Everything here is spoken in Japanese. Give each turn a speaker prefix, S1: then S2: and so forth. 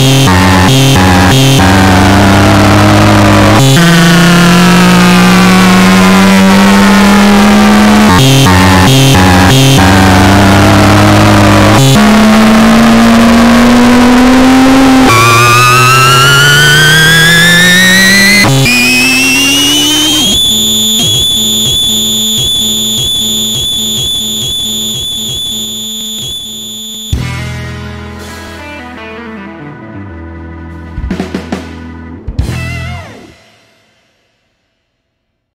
S1: Yeah.